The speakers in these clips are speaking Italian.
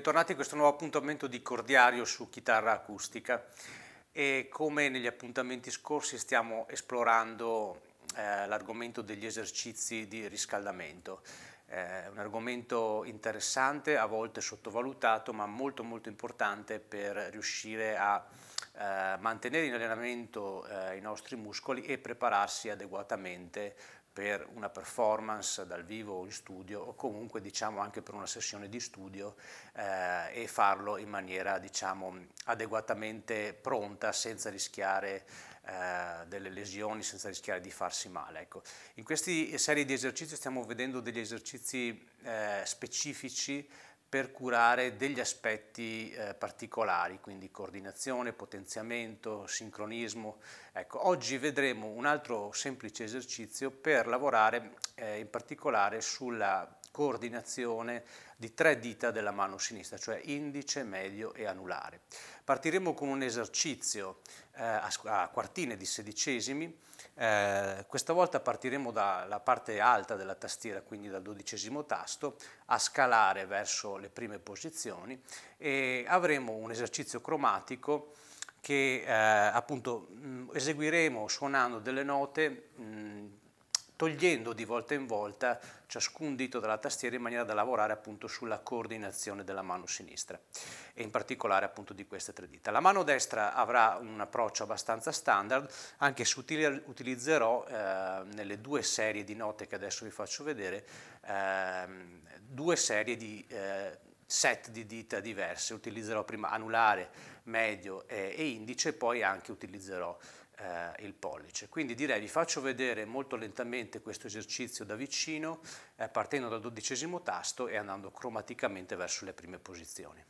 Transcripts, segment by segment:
bentornati in questo nuovo appuntamento di Cordiario su chitarra acustica e come negli appuntamenti scorsi stiamo esplorando eh, l'argomento degli esercizi di riscaldamento. È un argomento interessante, a volte sottovalutato, ma molto molto importante per riuscire a eh, mantenere in allenamento eh, i nostri muscoli e prepararsi adeguatamente per una performance dal vivo o in studio o comunque diciamo anche per una sessione di studio eh, e farlo in maniera diciamo adeguatamente pronta senza rischiare eh, delle lesioni, senza rischiare di farsi male. Ecco. In queste serie di esercizi stiamo vedendo degli esercizi eh, specifici per curare degli aspetti eh, particolari, quindi coordinazione, potenziamento, sincronismo. Ecco, oggi vedremo un altro semplice esercizio per lavorare eh, in particolare sulla coordinazione di tre dita della mano sinistra, cioè indice, medio e anulare. Partiremo con un esercizio eh, a quartine di sedicesimi, eh, questa volta partiremo dalla parte alta della tastiera, quindi dal dodicesimo tasto, a scalare verso le prime posizioni e avremo un esercizio cromatico che eh, appunto mh, eseguiremo suonando delle note togliendo di volta in volta ciascun dito dalla tastiera in maniera da lavorare appunto sulla coordinazione della mano sinistra e in particolare appunto di queste tre dita. La mano destra avrà un approccio abbastanza standard, anche se utilizzerò eh, nelle due serie di note che adesso vi faccio vedere, eh, due serie di eh, set di dita diverse. Utilizzerò prima anulare, medio e, e indice, poi anche utilizzerò eh, il pollice. Quindi direi vi faccio vedere molto lentamente questo esercizio da vicino, eh, partendo dal dodicesimo tasto e andando cromaticamente verso le prime posizioni.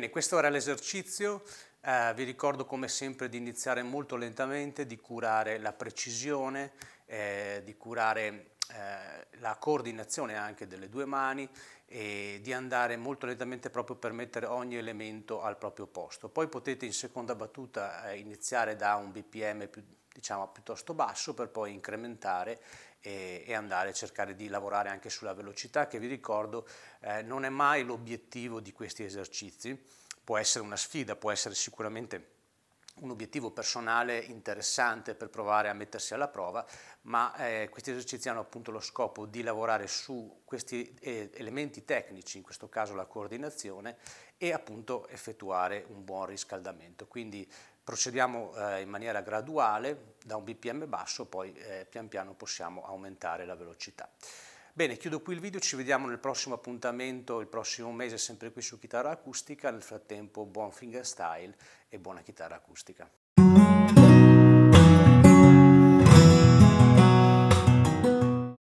Bene, questo era l'esercizio, eh, vi ricordo come sempre di iniziare molto lentamente, di curare la precisione, eh, di curare eh, la coordinazione anche delle due mani e di andare molto lentamente proprio per mettere ogni elemento al proprio posto. Poi potete in seconda battuta eh, iniziare da un BPM più, diciamo, piuttosto basso per poi incrementare e, e, andare a cercare di lavorare anche sulla velocità che vi ricordo eh, non è mai l'obiettivo di questi esercizi, può essere una sfida, può essere sicuramente un obiettivo personale interessante per provare a mettersi alla prova, ma eh, questi esercizi hanno appunto lo scopo di lavorare su questi eh, elementi tecnici, in questo caso la coordinazione, e appunto effettuare un buon riscaldamento. Quindi procediamo eh, in maniera graduale, da un BPM basso, poi eh, pian piano possiamo aumentare la velocità. Bene, chiudo qui il video, ci vediamo nel prossimo appuntamento, il prossimo mese, sempre qui su chitarra acustica. Nel frattempo buon fingerstyle e buona chitarra acustica.